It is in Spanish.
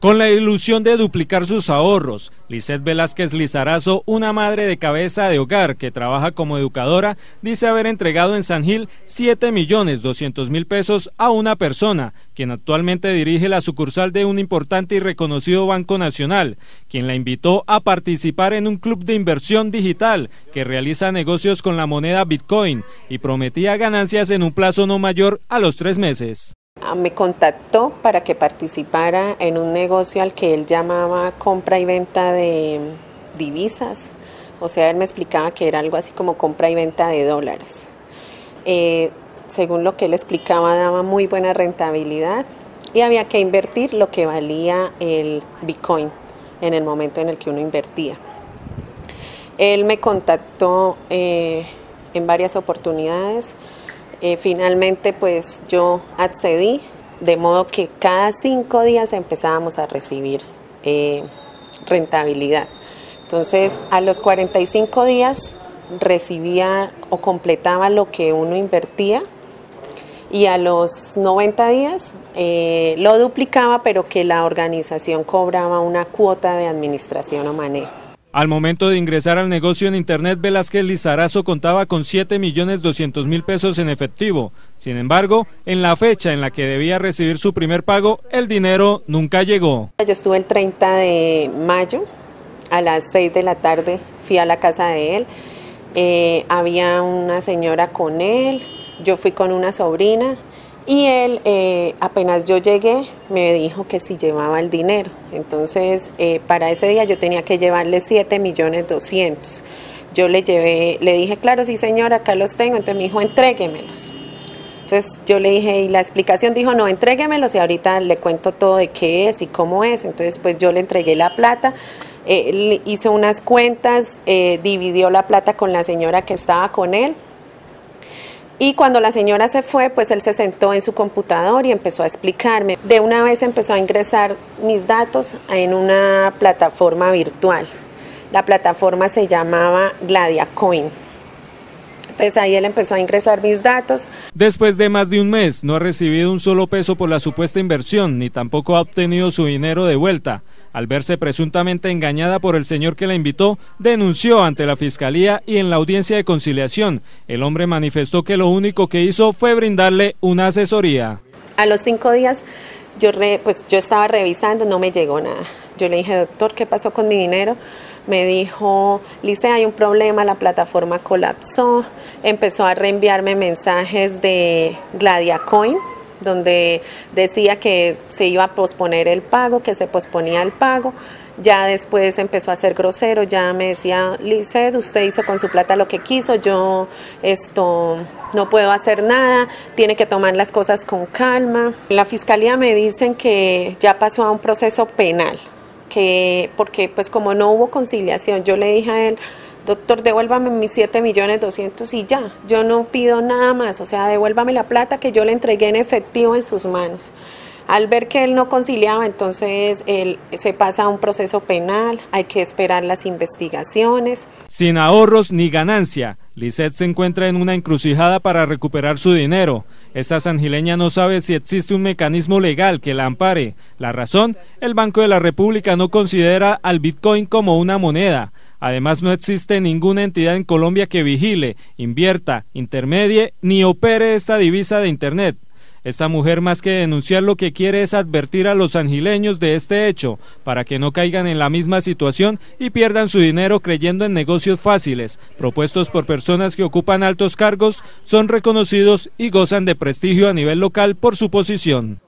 Con la ilusión de duplicar sus ahorros, Lisette Velázquez Lizarazo, una madre de cabeza de hogar que trabaja como educadora, dice haber entregado en San Gil 7 millones 200 mil pesos a una persona, quien actualmente dirige la sucursal de un importante y reconocido banco nacional, quien la invitó a participar en un club de inversión digital que realiza negocios con la moneda Bitcoin y prometía ganancias en un plazo no mayor a los tres meses. Ah, me contactó para que participara en un negocio al que él llamaba compra y venta de divisas. O sea, él me explicaba que era algo así como compra y venta de dólares. Eh, según lo que él explicaba, daba muy buena rentabilidad y había que invertir lo que valía el Bitcoin en el momento en el que uno invertía. Él me contactó eh, en varias oportunidades eh, finalmente pues yo accedí, de modo que cada cinco días empezábamos a recibir eh, rentabilidad. Entonces a los 45 días recibía o completaba lo que uno invertía y a los 90 días eh, lo duplicaba, pero que la organización cobraba una cuota de administración o manejo. Al momento de ingresar al negocio en Internet, Velázquez Lizarazo contaba con 7 millones 200 mil pesos en efectivo. Sin embargo, en la fecha en la que debía recibir su primer pago, el dinero nunca llegó. Yo estuve el 30 de mayo, a las 6 de la tarde fui a la casa de él. Eh, había una señora con él, yo fui con una sobrina y él, eh, apenas yo llegué, me dijo que si llevaba el dinero. Entonces, eh, para ese día yo tenía que llevarle 7 millones 200. Yo le llevé, le dije, claro, sí señora, acá los tengo. Entonces me dijo, entréguemelos. Entonces yo le dije, y la explicación dijo, no, entréguemelos y ahorita le cuento todo de qué es y cómo es. Entonces pues yo le entregué la plata, eh, hizo unas cuentas, dividió la plata con la señora que estaba con él y cuando la señora se fue, pues él se sentó en su computador y empezó a explicarme. De una vez empezó a ingresar mis datos en una plataforma virtual. La plataforma se llamaba GladiaCoin. Entonces ahí él empezó a ingresar mis datos. Después de más de un mes, no ha recibido un solo peso por la supuesta inversión, ni tampoco ha obtenido su dinero de vuelta. Al verse presuntamente engañada por el señor que la invitó, denunció ante la fiscalía y en la audiencia de conciliación. El hombre manifestó que lo único que hizo fue brindarle una asesoría. A los cinco días yo, pues, estaba revisando, no me llegó nada. Yo le dije, doctor, ¿qué pasó con mi dinero? me dijo, Lice, hay un problema, la plataforma colapsó, empezó a reenviarme mensajes de GladiaCoin, donde decía que se iba a posponer el pago, que se posponía el pago. Ya después empezó a ser grosero, ya me decía, Lizeth, usted hizo con su plata lo que quiso, yo esto no puedo hacer nada, tiene que tomar las cosas con calma. la fiscalía me dicen que ya pasó a un proceso penal, que porque pues como no hubo conciliación, yo le dije a él, doctor, devuélvame mis 7 millones 200 y ya, yo no pido nada más, o sea, devuélvame la plata que yo le entregué en efectivo en sus manos. Al ver que él no conciliaba, entonces él se pasa a un proceso penal, hay que esperar las investigaciones. Sin ahorros ni ganancia, Lisette se encuentra en una encrucijada para recuperar su dinero. Esta sangileña no sabe si existe un mecanismo legal que la ampare. La razón, el Banco de la República no considera al Bitcoin como una moneda. Además, no existe ninguna entidad en Colombia que vigile, invierta, intermedie ni opere esta divisa de Internet. Esta mujer más que denunciar lo que quiere es advertir a los angileños de este hecho para que no caigan en la misma situación y pierdan su dinero creyendo en negocios fáciles, propuestos por personas que ocupan altos cargos, son reconocidos y gozan de prestigio a nivel local por su posición.